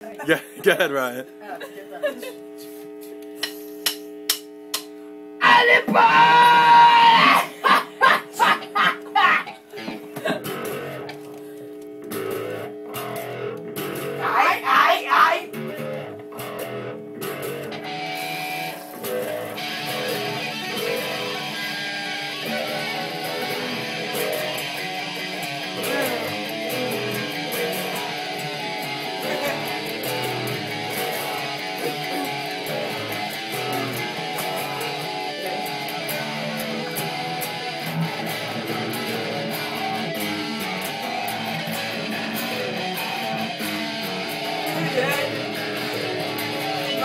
Go, go ahead, Ryan. Oh, Ay,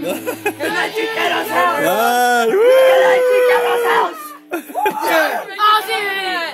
Good night, Chicanos house! Good night, Chicanos house! Ozzy!